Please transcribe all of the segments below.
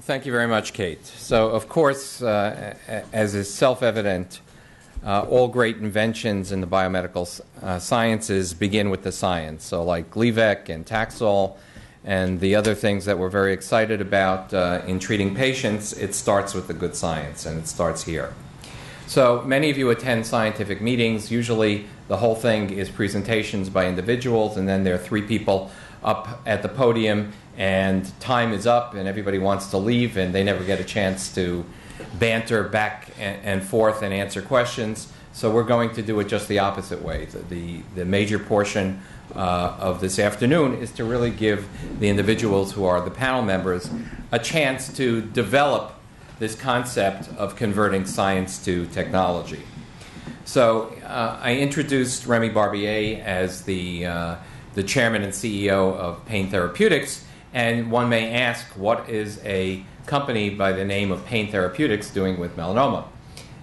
Thank you very much, Kate. So, of course, uh, as is self evident, uh, all great inventions in the biomedical uh, sciences begin with the science. So, like Gleevec and Taxol and the other things that we're very excited about uh, in treating patients, it starts with the good science, and it starts here. So, many of you attend scientific meetings. Usually, the whole thing is presentations by individuals, and then there are three people up at the podium, and time is up, and everybody wants to leave, and they never get a chance to banter back and, and forth and answer questions. So we're going to do it just the opposite way. The, the, the major portion uh, of this afternoon is to really give the individuals who are the panel members a chance to develop this concept of converting science to technology. So uh, I introduced Remi Barbier as the, uh, the chairman and CEO of Pain Therapeutics, and one may ask, what is a company by the name of Pain Therapeutics doing with melanoma?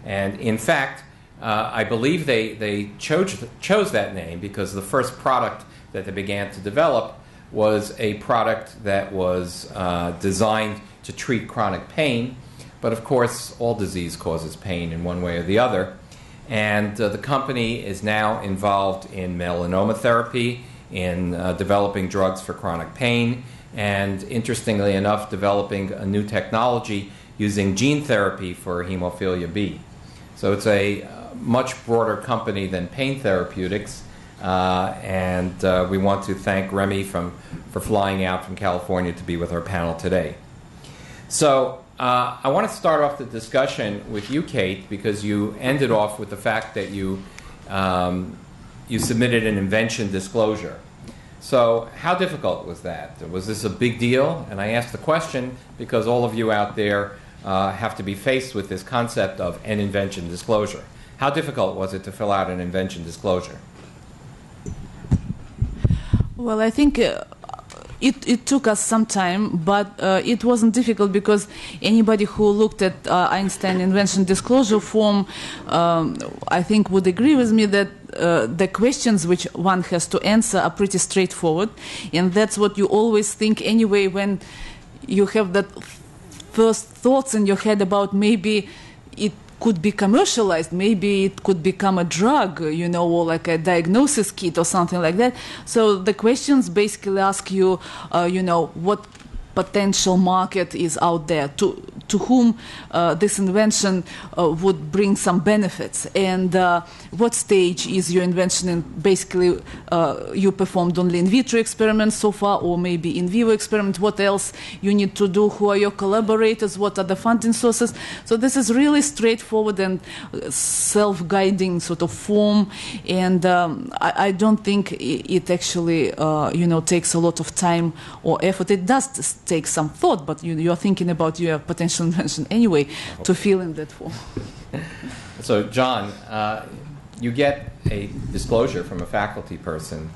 And in fact, uh, I believe they, they chose, chose that name because the first product that they began to develop was a product that was uh, designed to treat chronic pain. But of course, all disease causes pain in one way or the other. And uh, the company is now involved in melanoma therapy, in uh, developing drugs for chronic pain, and interestingly enough, developing a new technology using gene therapy for hemophilia B. So it's a uh, much broader company than Pain Therapeutics. Uh, and uh, we want to thank Remi from, for flying out from California to be with our panel today. So uh, I want to start off the discussion with you, Kate, because you ended off with the fact that you, um, you submitted an invention disclosure. So, how difficult was that? Was this a big deal? And I ask the question because all of you out there uh, have to be faced with this concept of an invention disclosure. How difficult was it to fill out an invention disclosure? Well, I think uh, it, it took us some time, but uh, it wasn't difficult because anybody who looked at uh, Einstein invention disclosure form, um, I think, would agree with me that uh, the questions which one has to answer are pretty straightforward, and that's what you always think anyway when you have that first thoughts in your head about maybe it could be commercialized. Maybe it could become a drug, you know, or like a diagnosis kit or something like that. So the questions basically ask you, uh, you know, what potential market is out there to to whom uh, this invention uh, would bring some benefits. And uh, what stage is your invention in? Basically you performed only in vitro experiments so far or maybe in vivo experiment what else you need to do? Who are your collaborators? What are the funding sources? So this is really straightforward and self-guiding sort of form. And um, I, I, don't think it actually uh, you know takes a lot of time or effort. It does take some thought, but you, you're thinking about your potential invention anyway to fill in that form. so, John, uh, you get a disclosure from a faculty person.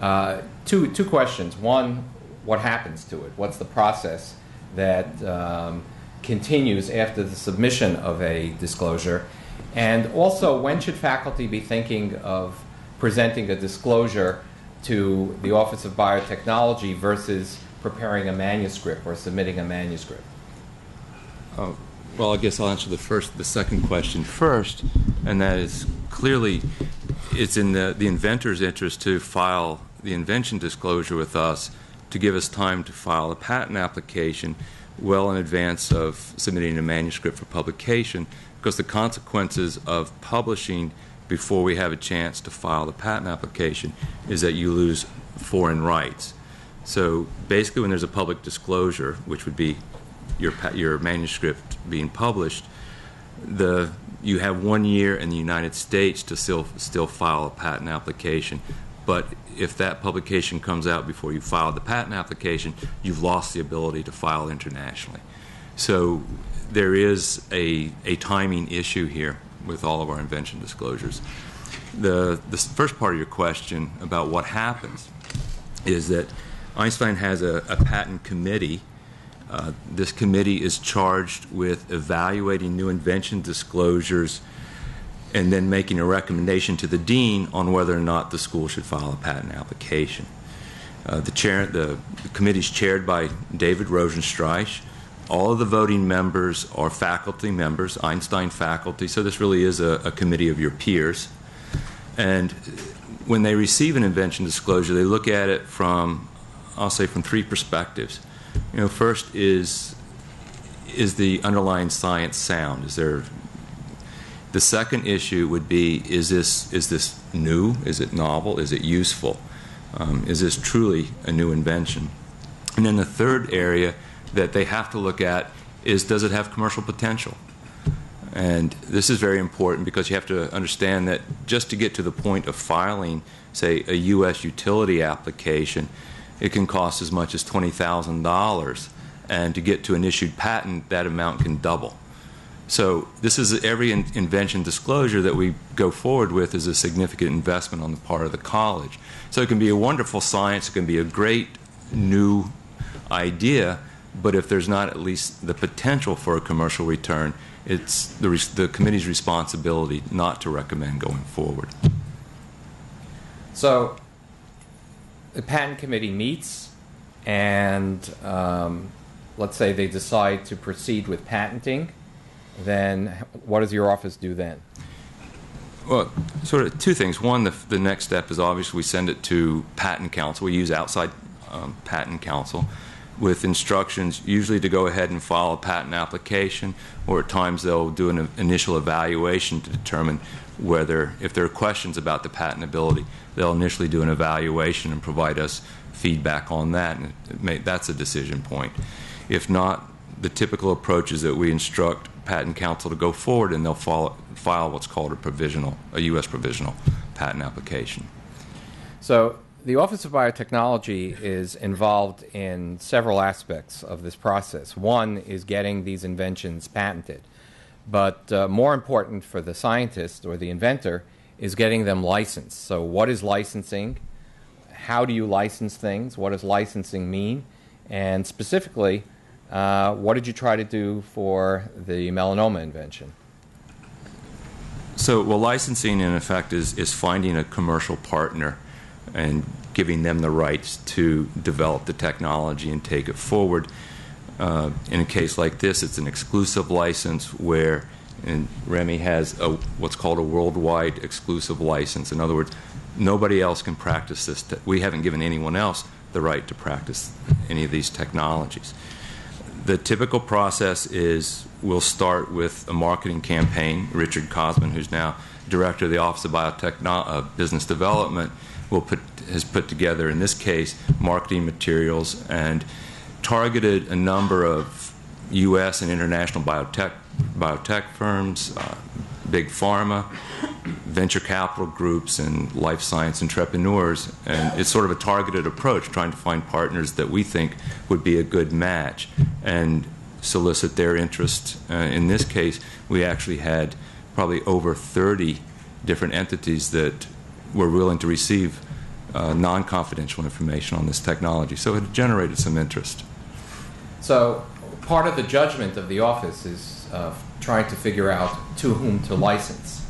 Uh, two, two questions. One, what happens to it? What's the process that um, continues after the submission of a disclosure? And also, when should faculty be thinking of presenting a disclosure to the Office of Biotechnology versus preparing a manuscript or submitting a manuscript? Oh, well, I guess I'll answer the first, the second question first, and that is clearly it's in the, the inventor's interest to file the invention disclosure with us to give us time to file a patent application well in advance of submitting a manuscript for publication because the consequences of publishing before we have a chance to file the patent application is that you lose foreign rights. So basically, when there's a public disclosure, which would be your your manuscript being published, the you have one year in the United States to still still file a patent application. But if that publication comes out before you file the patent application, you've lost the ability to file internationally. So there is a, a timing issue here with all of our invention disclosures. The, the first part of your question about what happens is that Einstein has a, a patent committee. Uh, this committee is charged with evaluating new invention disclosures and then making a recommendation to the dean on whether or not the school should file a patent application. Uh, the, chair, the, the committee is chaired by David Rosenstreich, all of the voting members are faculty members, Einstein faculty, so this really is a, a committee of your peers. And when they receive an invention disclosure, they look at it from, I'll say, from three perspectives. You know, first is is the underlying science sound? Is there the second issue would be is this is this new? Is it novel? Is it useful? Um, is this truly a new invention? And then the third area that they have to look at is does it have commercial potential? And this is very important because you have to understand that just to get to the point of filing, say, a U.S. utility application, it can cost as much as $20,000. And to get to an issued patent, that amount can double. So this is every in- invention disclosure that we go forward with is a significant investment on the part of the college. So it can be a wonderful science, it can be a great new idea, but if there's not at least the potential for a commercial return, it's the, the committee's responsibility not to recommend going forward. So the patent committee meets, and um, let's say they decide to proceed with patenting. Then what does your office do then? Well, sort of two things. One, the, the next step is obviously we send it to patent counsel. We use outside um, patent counsel with instructions usually to go ahead and file a patent application, or at times they'll do an initial evaluation to determine whether, if there are questions about the patentability, they'll initially do an evaluation and provide us feedback on that, and may, that's a decision point. If not, the typical approach is that we instruct patent counsel to go forward and they'll follow, file what's called a provisional, a U.S. provisional patent application. So the Office of Biotechnology is involved in several aspects of this process. One is getting these inventions patented, but uh, more important for the scientist or the inventor is getting them licensed. So, what is licensing? How do you license things? What does licensing mean? And specifically, uh, what did you try to do for the melanoma invention? So, well, licensing in effect is, is finding a commercial partner and giving them the rights to develop the technology and take it forward. Uh, in a case like this, it's an exclusive license where and Remi has a, what's called a worldwide exclusive license. In other words, nobody else can practice this. We haven't given anyone else the right to practice any of these technologies. The typical process is we'll start with a marketing campaign. Richard Cosman, who's now director of the Office of Biotechno- uh, Business Development, will put, has put together, in this case, marketing materials and targeted a number of U.S. and international biotech biotech firms, uh, big pharma, venture capital groups, and life science entrepreneurs. And it's sort of a targeted approach, trying to find partners that we think would be a good match and solicit their interest. Uh, in this case, we actually had probably over 30 different entities that were willing to receive uh, non confidential information on this technology. So it generated some interest. So, part of the judgment of the office is uh, trying to figure out to whom to license.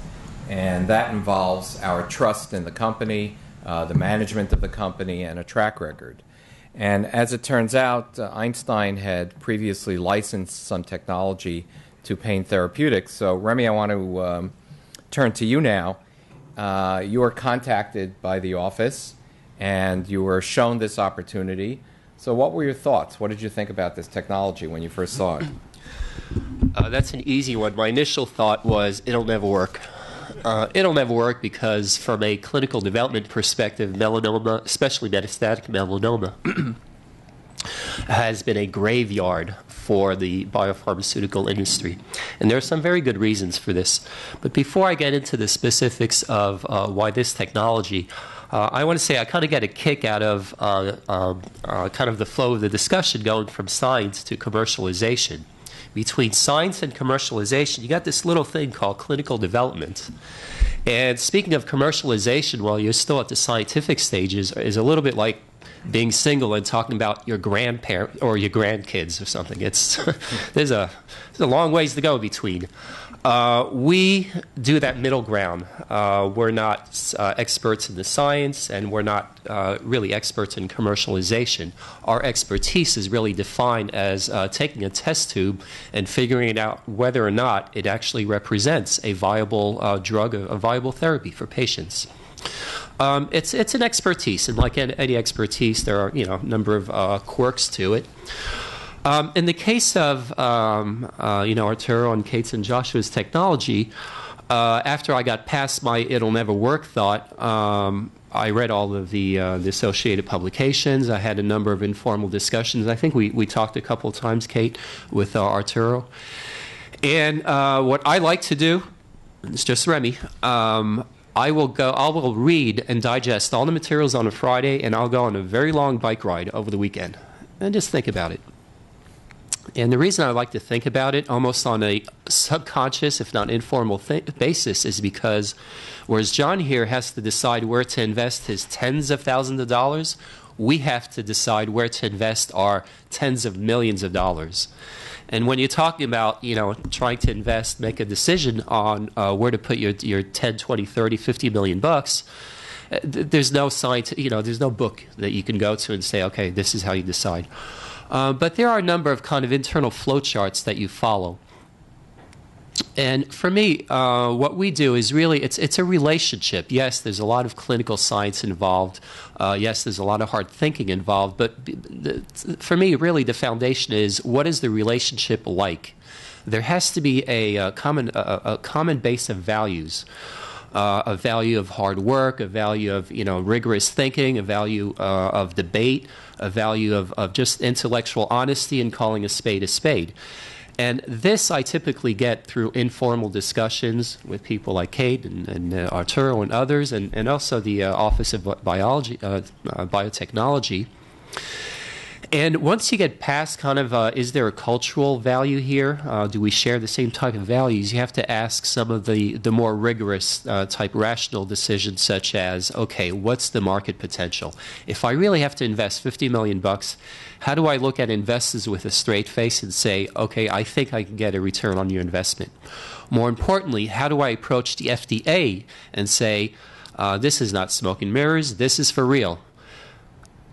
And that involves our trust in the company, uh, the management of the company, and a track record. And as it turns out, uh, Einstein had previously licensed some technology to Pain Therapeutics. So, Remi, I want to um, turn to you now. Uh, you were contacted by the office and you were shown this opportunity. So, what were your thoughts? What did you think about this technology when you first saw it? Uh, that's an easy one. My initial thought was it'll never work. Uh, it'll never work because, from a clinical development perspective, melanoma, especially metastatic melanoma, has been a graveyard for the biopharmaceutical industry. And there are some very good reasons for this. But before I get into the specifics of uh, why this technology, uh, I want to say I kind of get a kick out of uh, um, uh, kind of the flow of the discussion going from science to commercialization. Between science and commercialization, you got this little thing called clinical development. And speaking of commercialization, while you're still at the scientific stages, is a little bit like being single and talking about your grandparent or your grandkids or something. It's there's a there's a long ways to go between. Uh, we do that middle ground. Uh, we're not uh, experts in the science, and we're not uh, really experts in commercialization. Our expertise is really defined as uh, taking a test tube and figuring out whether or not it actually represents a viable drug, a, viable therapy for patients. Um, it's it's an expertise, and like any expertise, there are you know a number of quirks to it. Um, in the case of um, uh, you know Arturo and Kate's and Joshua's technology, uh, after I got past my "it'll never work" thought, um, I read all of the, uh, the associated publications. I had a number of informal discussions. I think we, we talked a couple of times, Kate, with uh, Arturo. And uh, what I like to do, it's just Remi. Um, I will go. I will read and digest all the materials on a Friday, and I'll go on a very long bike ride over the weekend, and just think about it. And the reason I like to think about it almost on a subconscious, if not informal th- basis, is because whereas John here has to decide where to invest his tens of thousands of dollars, we have to decide where to invest our tens of millions of dollars. And when you're talking about, you know, trying to invest, make a decision on uh, where to put your, your 10, 20, 30, 50 million bucks, uh, th- there's no science, you know, there's no book that you can go to and say, okay, this is how you decide. Uh, but there are a number of kind of internal flowcharts that you follow. And for me, uh, what we do is really it's it's a relationship. Yes, there's a lot of clinical science involved. Uh, yes, there's a lot of hard thinking involved. But the, for me, really, the foundation is what is the relationship like? There has to be a, a common a, a, common base of values. Uh, a value of hard work, a value of you know rigorous thinking, a value uh, of debate, a value of, of just intellectual honesty and calling a spade a spade. And this I typically get through informal discussions with people like Kate and, and uh, Arturo and others, and, and also the uh, Office of Biology, uh, uh Biotechnology. And once you get past kind of, uh, is there a cultural value here? Uh, do we share the same type of values? You have to ask some of the, the more rigorous uh, type rational decisions, such as, okay, what's the market potential? If I really have to invest 50 million bucks, how do I look at investors with a straight face and say, okay, I think I can get a return on your investment? More importantly, how do I approach the FDA and say, uh, this is not smoke and mirrors, this is for real?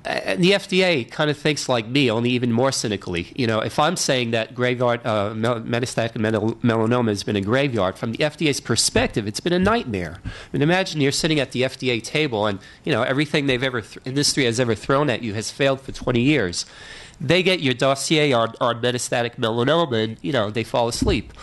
And the FDA kind of thinks like me, only even more cynically. You know, if I'm saying that graveyard uh, metastatic melanoma has been a graveyard, from the FDA's perspective, it's been a nightmare. I mean, imagine you're sitting at the FDA table, and you know everything they've ever th- industry has ever thrown at you has failed for 20 years. They get your dossier on, on metastatic melanoma, and you know they fall asleep.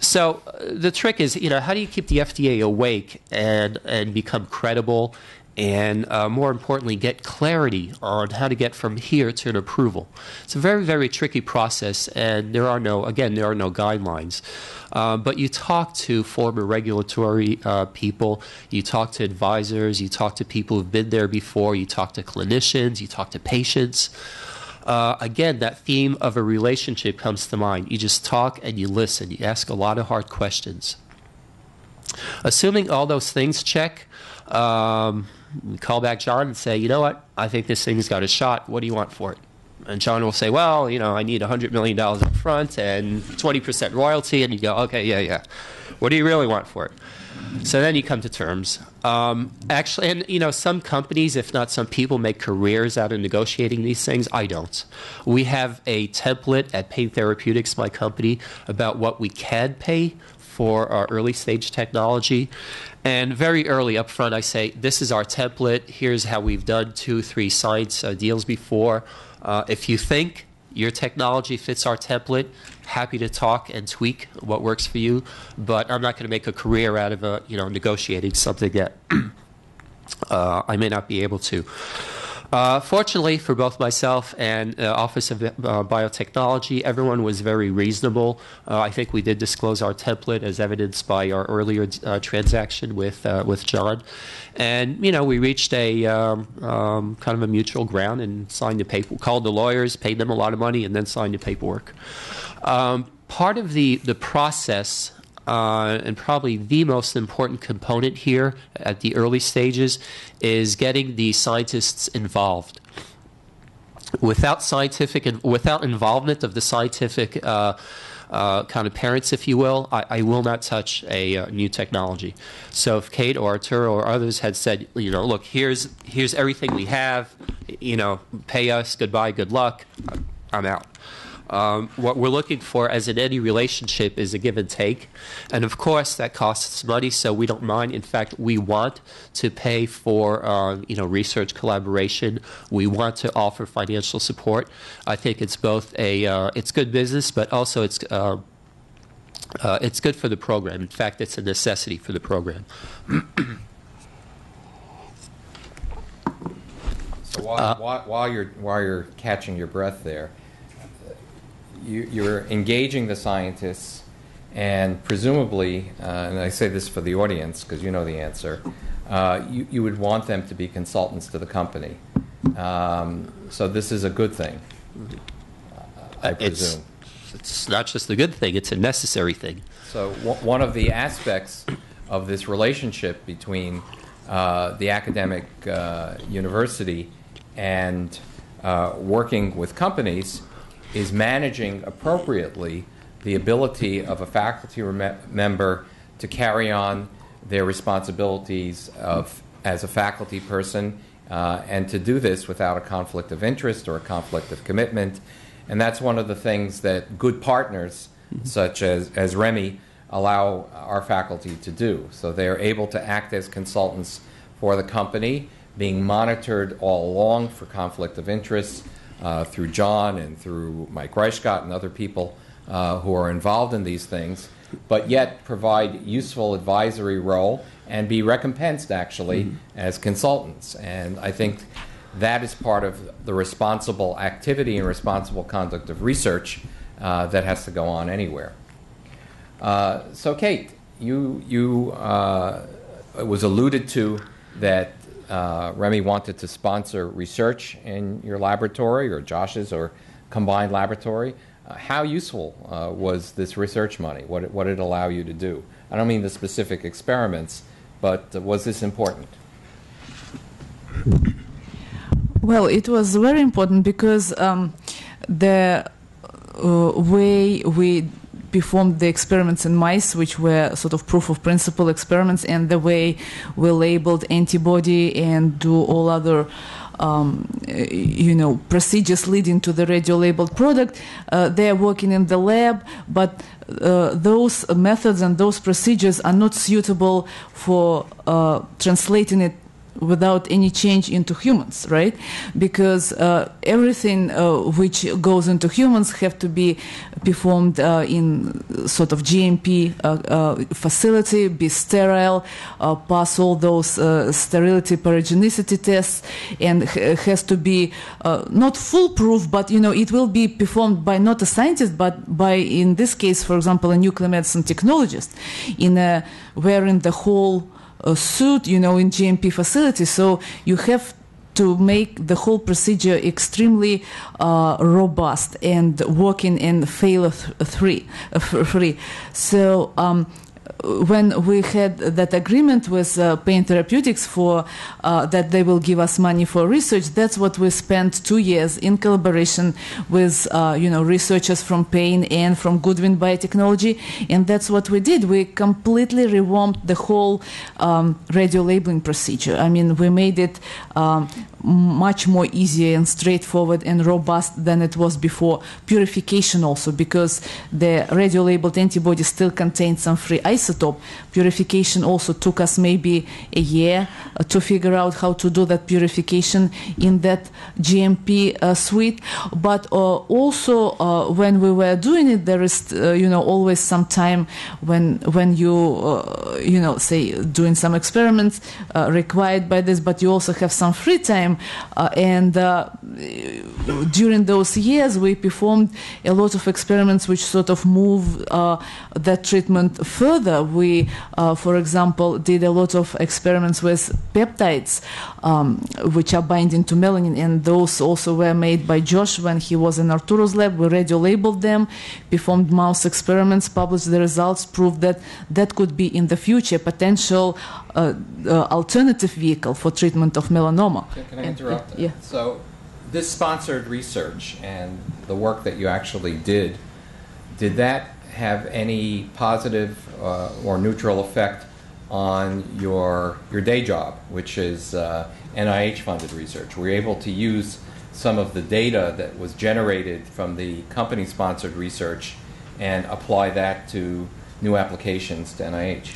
So uh, the trick is, you know, how do you keep the FDA awake and and become credible and uh, more importantly, get clarity on how to get from here to an approval. It's a very, very tricky process, and there are no, again, there are no guidelines. Uh, but you talk to former regulatory uh, people, you talk to advisors, you talk to people who've been there before, you talk to clinicians, you talk to patients. Uh, again, that theme of a relationship comes to mind. You just talk and you listen. You ask a lot of hard questions. Assuming all those things check, um, call back John and say, you know what, I think this thing's got a shot. What do you want for it? And John will say, well, you know, I need $100 million up front and 20% royalty. And you go, okay, yeah, yeah. What do you really want for it? So then you come to terms. Um, actually, and you know, some companies, if not some people, make careers out of negotiating these things. I don't. We have a template at Pain Therapeutics, my company, about what we can pay for our early stage technology. And very early up front, I say, this is our template. Here's how we've done two, three science uh, deals before. Uh, if you think your technology fits our template, happy to talk and tweak what works for you. But I'm not going to make a career out of uh, you know, negotiating something that uh, I may not be able to. Uh, fortunately for both myself and uh, Office of uh, Biotechnology, everyone was very reasonable. I think we did disclose our template as evidenced by our earlier transaction with with John, and you know we reached a um, um, kind of a mutual ground and signed the paper. Called the lawyers, paid them a lot of money, and then signed the paperwork. Um, part of the the process uh, and probably the most important component here at the early stages is getting the scientists involved. Without scientific, and without involvement of the scientific uh, uh, kind of parents, if you will, I, I will not touch a uh, new technology. So if Kate or Arturo or others had said, you know, look, here's here's everything we have, you know, pay us, goodbye, good luck, I'm out. Um, what we're looking for, as in any relationship, is a give and take. And of course, that costs money, so we don't mind. In fact, we want to pay for uh, you know research collaboration. We want to offer financial support. I think it's both a uh, it's good business, but also it's uh, uh it's good for the program. In fact, it's a necessity for the program. So while, while, while you're while you're catching your breath there, you, you're engaging the scientists, and presumably, uh, and I say this for the audience because you know the answer, uh, you, you would want them to be consultants to the company. Um, so this is a good thing, I presume. It's, it's not just a good thing; it's a necessary thing. So w- one of the aspects of this relationship between uh, the academic uh, university and uh, working with companies is managing appropriately the ability of a faculty rem- member to carry on their responsibilities of as a faculty person uh, and to do this without a conflict of interest or a conflict of commitment. And that's one of the things that good partners, mm-hmm. such as, as Remi, allow our faculty to do. So they are able to act as consultants for the company, being monitored all along for conflict of interest uh, through John and through Mike Reichgott and other people uh, who are involved in these things, but yet provide useful advisory role and be recompensed actually mm-hmm. as consultants. And I think that is part of the responsible activity and responsible conduct of research uh, that has to go on anywhere. Uh, so, Kate, you you uh, it was alluded to that uh, Remi wanted to sponsor research in your laboratory or Josh's or combined laboratory. Uh, how useful uh, was this research money? What, what did it allow you to do? I don't mean the specific experiments, but was this important? Well, it was very important because um, the uh, way we performed the experiments in mice, which were sort of proof of principle experiments, and the way we labeled antibody and do all other. Um, you know procedures leading to the radio labeled product uh, they are working in the lab but uh, those methods and those procedures are not suitable for uh, translating it without any change into humans, right? Because uh, everything uh, which goes into humans have to be performed uh, in sort of GMP uh, uh, facility, be sterile, uh, pass all those sterility pyrogenicity tests, and has to be not foolproof, but you know it will be performed by not a scientist, but by in this case, for example, a nuclear medicine technologist, in a the whole suit, you know, in GMP facilities. So you have to make the whole procedure extremely uh, robust and working and fail free. free. So um, when we had that agreement with uh, Pain Therapeutics for uh, that they will give us money for research, that's what we spent two years in collaboration with uh, you know researchers from Pain and from Goodwin Biotechnology, and that's what we did. We completely revamped the whole um, radio labeling procedure. I mean, we made it um, much more easier and straightforward and robust than it was before. Purification also because the radio labeled antibody still contains some free isotope. Purification also took us maybe a year uh, to figure out how to do that purification in that GMP uh, suite. But uh, also uh, when we were doing it, there is uh, you know always some time when when you you know say doing some experiments required by this, but you also have some free time uh, and uh, during those years, we performed a lot of experiments which sort of move uh, that treatment further. We, for example, did a lot of experiments with peptides, um, which are binding to melanin, and those also were made by Josh when he was in Arturo's lab. We radio labeled them, performed mouse experiments, published the results, proved that that could be in the future potential uh, uh, alternative vehicle for treatment of melanoma. Can can I And- interrupt? Yeah. So, this sponsored research and the work that you actually did, did that have any positive uh, or neutral effect on your your day job, which is uh, NIH-funded research? We're able to use some of the data that was generated from the company-sponsored research and apply that to new applications to NIH?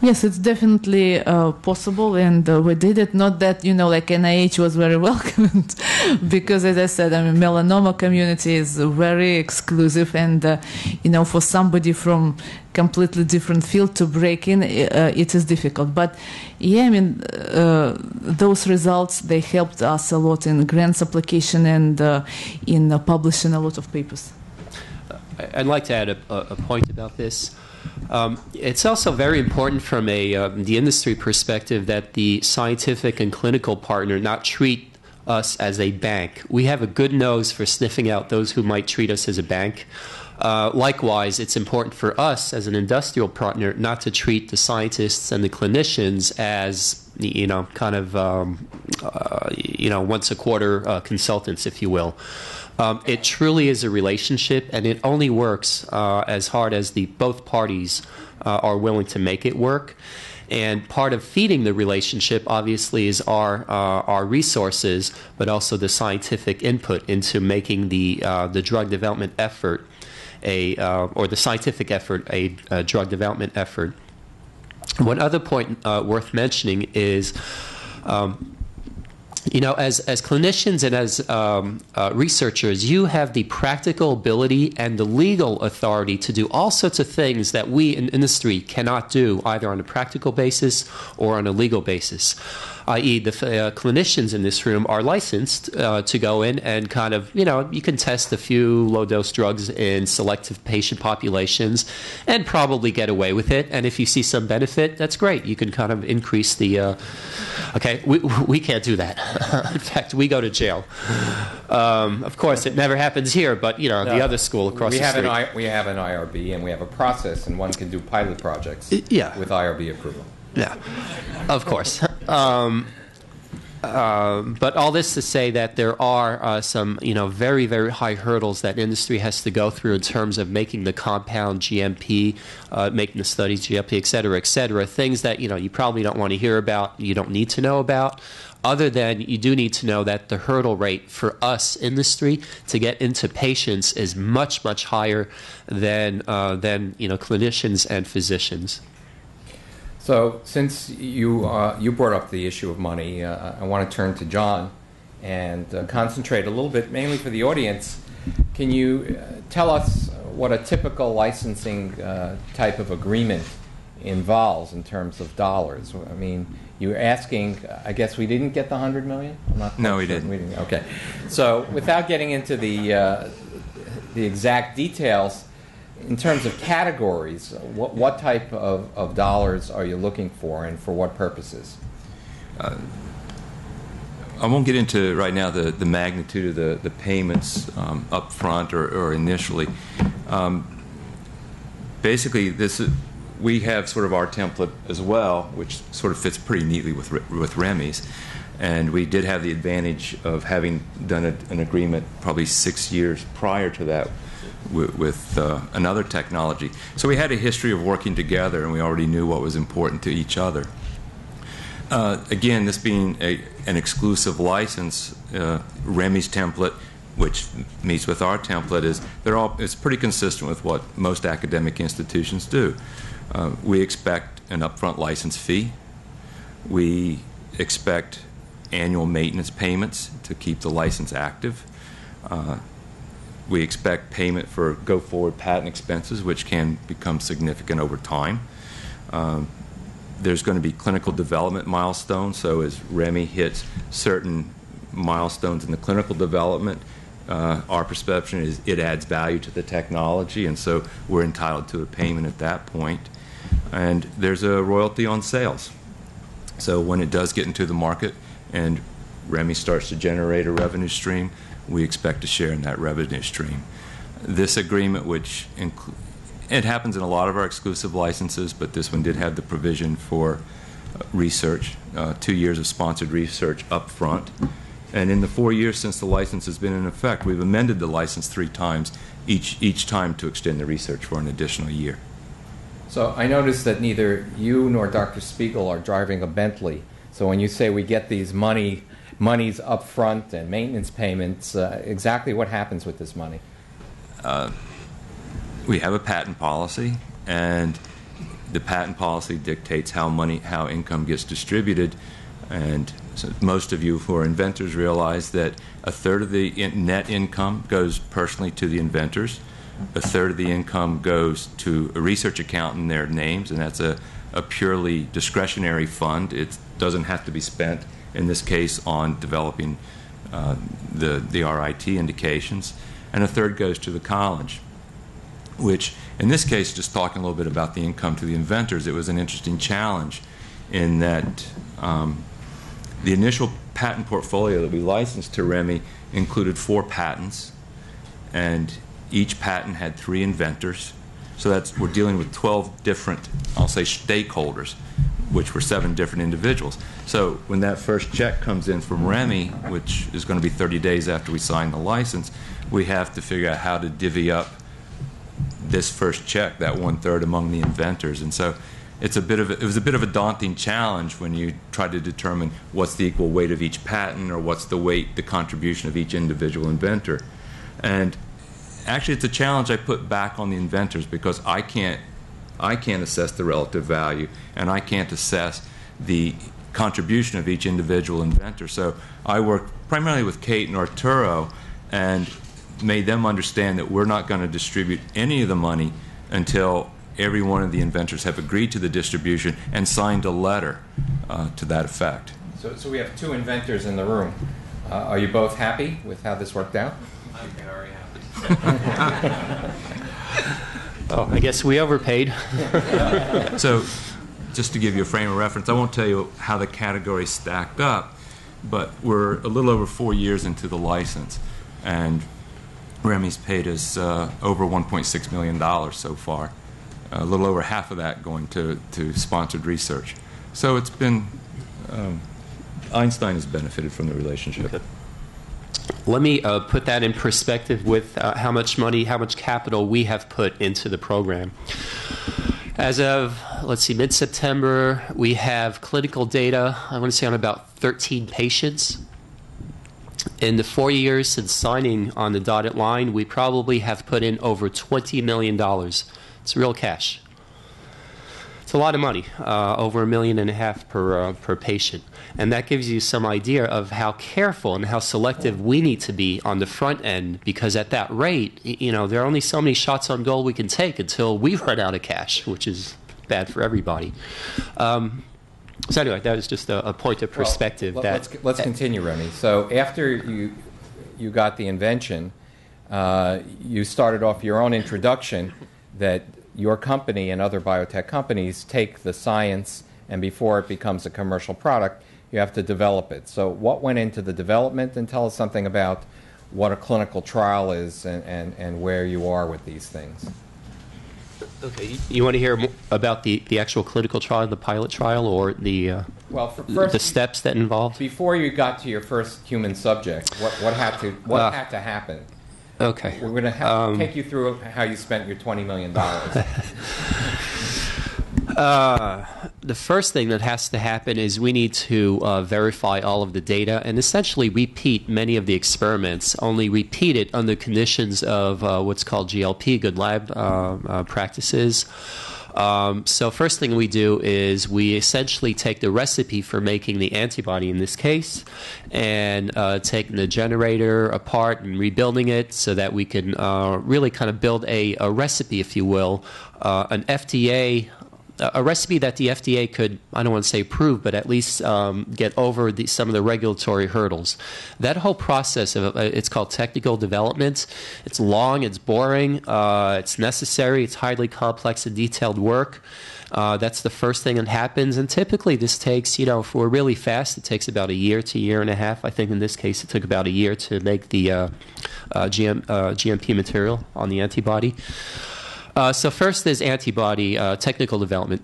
Yes, it's definitely uh, possible, and uh, we did it. Not that you know, like NIH was very welcomed, because as I said, I mean, melanoma community is very exclusive, and uh, you know, for somebody from completely different field to break in, uh, it is difficult. But yeah, I mean, uh, those results they helped us a lot in grants application and uh, in publishing a lot of papers. I'd like to add a a point about this. Um, it's also very important from a um, the industry perspective that the scientific and clinical partner not treat us as a bank. We have a good nose for sniffing out those who might treat us as a bank. Uh, likewise, it's important for us as an industrial partner not to treat the scientists and the clinicians as you know kind of um, uh, you know once a quarter uh, consultants, if you will. Um, it truly is a relationship, and it only works uh, as hard as the both parties uh, are willing to make it work. And part of feeding the relationship, obviously, is our uh, our resources, but also the scientific input into making the uh, the drug development effort a uh, or the scientific effort a, a drug development effort. One other point uh, worth mentioning is. Um, you know, as, as clinicians and as um, uh, researchers, you have the practical ability and the legal authority to do all sorts of things that we in industry cannot do, either on a practical basis or on a legal basis. I.e., the uh, clinicians in this room are licensed uh, to go in and kind of, you know, you can test a few low dose drugs in selective patient populations and probably get away with it. And if you see some benefit, that's great. You can kind of increase the. Uh, okay, we, we can't do that. in fact, we go to jail. Um, of course, it never happens here, but, you know, the other school across we the have street. An I, we have an IRB and we have a process, and one can do pilot projects yeah. with IRB approval. Yeah, of course. Um, um, but all this to say that there are uh, some, you know, very, very high hurdles that industry has to go through in terms of making the compound GMP, uh, making the studies GMP, et cetera, et cetera. Things that you know you probably don't want to hear about, you don't need to know about. Other than you do need to know that the hurdle rate for us industry to get into patients is much, much higher than uh, than you know clinicians and physicians. So, since you uh, you brought up the issue of money, uh, I want to turn to John and uh, concentrate a little bit, mainly for the audience. Can you uh, tell us what a typical licensing uh, type of agreement involves in terms of dollars? I mean, you're asking. I guess we didn't get the hundred million. I'm not No, we sure. didn't. We didn't. Okay. So, without getting into the uh, the exact details, in terms of categories, what, what type of, of dollars are you looking for and for what purposes? I won't get into right now the, the magnitude of the, the payments um, up front or, or initially. Um, basically, this is, we have sort of our template as well, which sort of fits pretty neatly with, with Remi's. And we did have the advantage of having done a, an agreement probably six years prior to that with, uh, another technology. So we had a history of working together, and we already knew what was important to each other. Uh, again, this being a, an exclusive license, uh, Remi's template, which meets with our template, is they're all it's pretty consistent with what most academic institutions do. Uh, we expect an upfront license fee. We expect annual maintenance payments to keep the license active. We expect payment for go forward patent expenses, which can become significant over time. Um, there's going to be clinical development milestones. So as Remi hits certain milestones in the clinical development, uh, our perception is it adds value to the technology, and so we're entitled to a payment at that point. and there's a royalty on sales. So when it does get into the market and Remi starts to generate a revenue stream, we expect to share in that revenue stream. This agreement, which inclu- it happens in a lot of our exclusive licenses, but this one did have the provision for uh, research, uh, two years of sponsored research up front. And in the four years since the license has been in effect, we've amended the license three times, each, each time to extend the research for an additional year. So I noticed that neither you nor Dr. Spiegel are driving a Bentley. So when you say we get these money, monies up front and maintenance payments, uh, exactly what happens with this money? we have a patent policy, and the patent policy dictates how money, how income gets distributed. And so most of you who are inventors realize that a third of the in- net income goes personally to the inventors. A third of the income goes to a research account in their names, and that's a, a purely discretionary fund. It doesn't have to be spent, in this case, on developing uh, the, the RIT indications. And a third goes to the college which in this case, just talking a little bit about the income to the inventors, it was an interesting challenge in that um, the initial patent portfolio that we licensed to Remi included four patents, and each patent had three inventors. So that's we're dealing with 12 different, I'll say, stakeholders, which were seven different individuals. So when that first check comes in from Remi, which is going to be 30 days after we sign the license, we have to figure out how to divvy up this first check, that one third among the inventors. And so it's a bit of a, it was a bit of a daunting challenge when you try to determine what's the equal weight of each patent or what's the weight, the contribution of each individual inventor. And actually, it's a challenge I put back on the inventors because I can't I can't assess the relative value and I can't assess the contribution of each individual inventor. So I worked primarily with Kate and Arturo and made them understand that we're not going to distribute any of the money until every one of the inventors have agreed to the distribution and signed a letter uh, to that effect. So, so we have two inventors in the room. Uh, are you both happy with how this worked out? I'm very happy. Oh, I guess we overpaid. So, just to give you a frame of reference, I won't tell you how the categories stacked up, but we're a little over four years into the license, and Remi's paid us uh, over $1.6 million so far, a little over half of that going to, to sponsored research. So it's been, um, Einstein has benefited from the relationship. Let me uh, put that in perspective with uh, how much money, how much capital we have put into the program. As of, let's see, mid September, we have clinical data, I want to say on about 13 patients. In the four years since signing on the dotted line, we probably have put in over $20 million. It's real cash. It's a lot of money, uh, over a million and a half per uh, per patient, and that gives you some idea of how careful and how selective we need to be on the front end. Because at that rate, you know, there are only so many shots on goal we can take until we run out of cash, which is bad for everybody. Um, so anyway, that was just a, a point of perspective. Well, that let's, let's continue, Remi. So after you you got the invention, uh, you started off your own introduction that your company and other biotech companies take the science and before it becomes a commercial product, you have to develop it. So what went into the development, and tell us something about what a clinical trial is and, and, and where you are with these things. Okay, you, want to hear about the, the actual clinical trial, the pilot trial, or the uh, Well, for the steps that involved? before you got to your first human subject, what, what had to what Uh, had to happen? Okay. We're going to Um, take you through how you spent your twenty million dollars. Uh, the first thing that has to happen is we need to uh, verify all of the data and essentially repeat many of the experiments, only repeat it under conditions of uh, what's called GLP, good lab uh, uh, practices. Um, so, first thing we do is we essentially take the recipe for making the antibody in this case and uh, taking the generator apart and rebuilding it so that we can uh, really kind of build a, a recipe, if you will, uh, an FDA a recipe that the FDA could, I don't want to say prove, but at least um, get over the, some of the regulatory hurdles. That whole process of uh, it's called technical development. It's long, it's boring, uh, it's necessary, it's highly complex and detailed work. Uh, that's the first thing that happens, and typically this takes, you know, if we're really fast, it takes about a year to a year and a half. I think in this case, it took about a year to make the uh, uh, GM, uh, GMP material on the antibody. Uh, so first, there's antibody uh, technical development.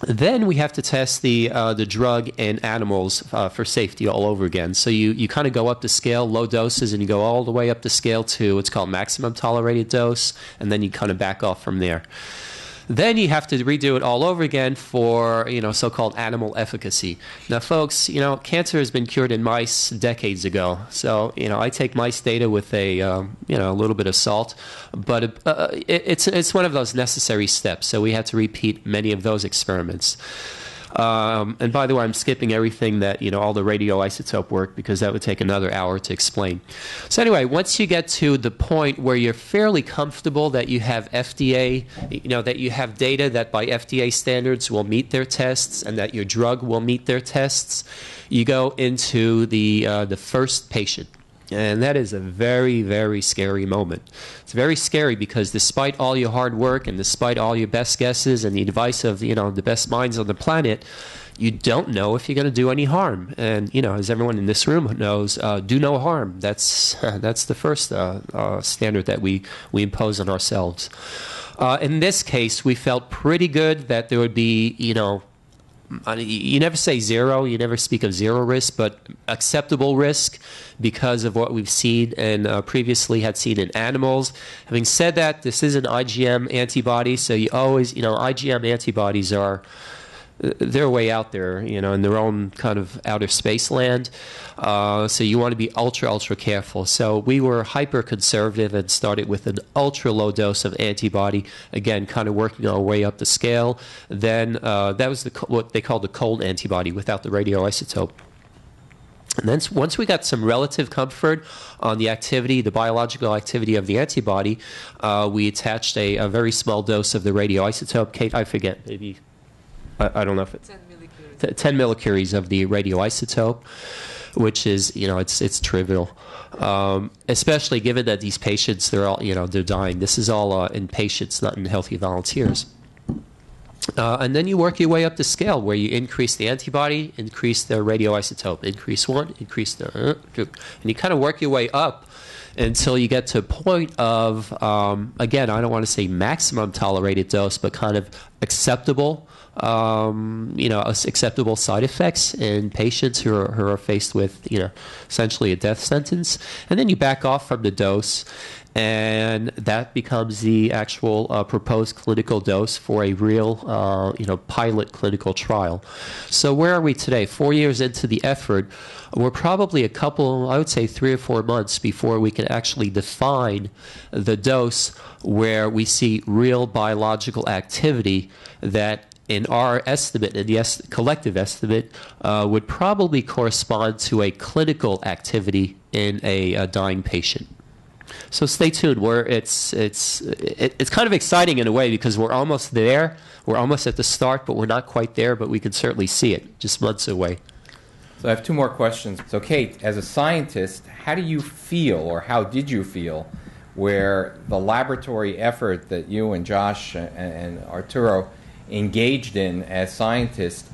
Then we have to test the uh, the drug in animals uh, for safety all over again. So you, you kind of go up the scale, low doses, and you go all the way up the scale to what's called maximum tolerated dose, and then you kind of back off from there. Then you have to redo it all over again for you know so-called animal efficacy. Now, folks, you know cancer has been cured in mice decades ago. So you know I take mice data with a um, you know a little bit of salt, but uh, it, it's it's one of those necessary steps. So we had to repeat many of those experiments. Um, and by the way, I'm skipping everything that, you know, all the radioisotope work because that would take another hour to explain. So, anyway, once you get to the point where you're fairly comfortable that you have FDA, you know, that you have data that by FDA standards will meet their tests and that your drug will meet their tests, you go into the, uh, the first patient. And that is a very, very scary moment. It's very scary because despite all your hard work and despite all your best guesses and the advice of, you know, the best minds on the planet, you don't know if you're going to do any harm. And, you know, as everyone in this room knows, uh, do no harm. That's, that's the first uh, uh, standard that we, we impose on ourselves. Uh, in this case, we felt pretty good that there would be, you know, you never say zero, you never speak of zero risk, but acceptable risk because of what we've seen and uh, previously had seen in animals. Having said that, this is an IgM antibody, so you always, you know, IgM antibodies are they're way out there, you know, in their own kind of outer space land. Uh, so you want to be ultra, ultra careful. So we were hyper conservative and started with an ultra low dose of antibody. Again, kind of working our way up the scale. Then uh, that was the what they called the cold antibody without the radioisotope. And then once we got some relative comfort on the activity, the biological activity of the antibody, uh, we attached a, a, very small dose of the radioisotope. Kate, I forget, maybe I, I don't know if it's 10 millicuries. 10 millicuries of the radioisotope, which is, you know, it's, it's trivial. Um, especially given that these patients, they're all, you know, they're dying. This is all uh, in patients, not in healthy volunteers. Uh, and then you work your way up the scale where you increase the antibody, increase the radioisotope, increase one, increase the, uh, and you kind of work your way up until you get to a point of, um, again, I don't want to say maximum tolerated dose, but kind of acceptable um, you know, acceptable side effects in patients who are, who are faced with, you know, essentially a death sentence. And then you back off from the dose, and that becomes the actual uh, proposed clinical dose for a real, uh, you know, pilot clinical trial. So where are we today? Four years into the effort, we're probably a couple, I would say, three or four months before we can actually define the dose where we see real biological activity that in our estimate, and yes, collective estimate, uh, would probably correspond to a clinical activity in a, a dying patient. So stay tuned. We're, it's, it's, it, it's kind of exciting in a way because we're almost there. We're almost at the start, but we're not quite there, but we can certainly see it just months away. So I have two more questions. So, Kate, as a scientist, how do you feel, or how did you feel, where the laboratory effort that you and Josh and Arturo engaged in as scientists,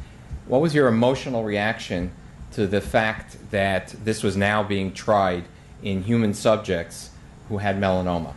what was your emotional reaction to the fact that this was now being tried in human subjects who had melanoma?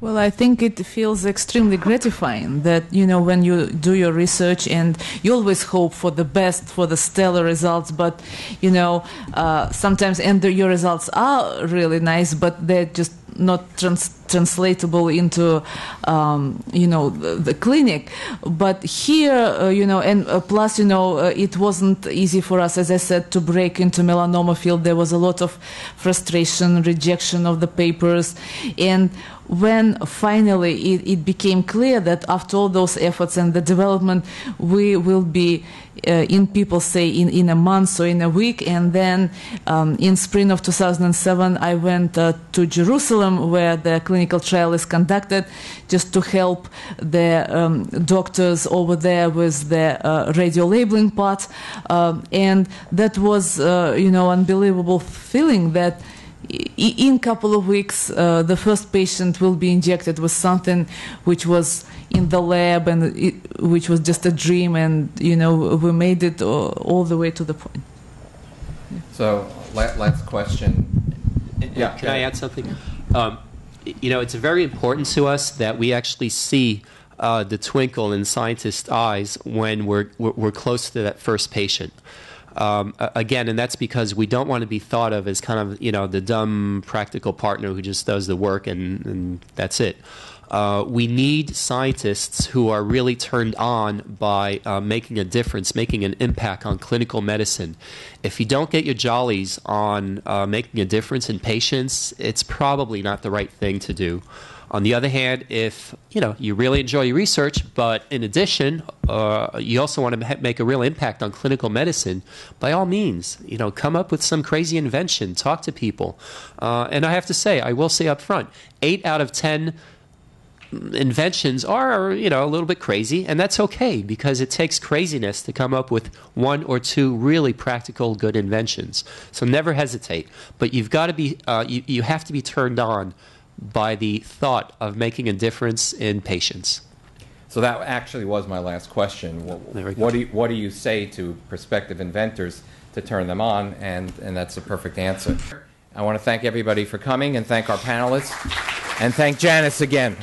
Well, I think it feels extremely gratifying that, you know, when you do your research and you always hope for the best, for the stellar results, but, you know, uh, sometimes, and the, your results are really nice, but they're just not trans- translatable into um, you know the, the, clinic but here uh, you know and uh, plus you know uh, it wasn't easy for us as i said to break into melanoma field there was a lot of frustration rejection of the papers and when finally it, it, became clear that after all those efforts and the development, we will be uh, in people say in, in a month or in a week. And then um, in spring of 2007, I went uh, to Jerusalem where the clinical clinical trial is conducted, just to help the um, doctors over there with the uh, radio labeling part. Um, and that was, uh, you know, unbelievable feeling that in a couple of weeks, uh, the first patient will be injected with something which was in the lab and it, which was just a dream, and you know we made it all, all the way to the point. So, last question. Yeah, Can I add something? Um, you know, it's very important to us that we actually see uh, the twinkle in scientists' eyes when we're, we're, we're close to that first patient. Um, again, and that's because we don't want to be thought of as kind of, you know, the dumb practical partner who just does the work and, and that's it. Uh, we need scientists who are really turned on by uh, making a difference, making an impact on clinical medicine. If you don't get your jollies on uh, making a difference in patients, it's probably not the right thing to do. On the other hand, if you know you really enjoy your research, but in addition, uh, you also want to make a real impact on clinical medicine, by all means, you know, come up with some crazy invention, talk to people. Uh, and I have to say, I will say up front, eight out of ten inventions are you know a little bit crazy and that's okay because it takes craziness to come up with one or two really practical good inventions so never hesitate but you've got to be uh, you, you have to be turned on by the thought of making a difference in patients So that actually was my last question. What, There we go. what do you, what do you say to prospective inventors to turn them on? And and that's a perfect answer. I want to thank everybody for coming and thank our panelists and thank Janice again.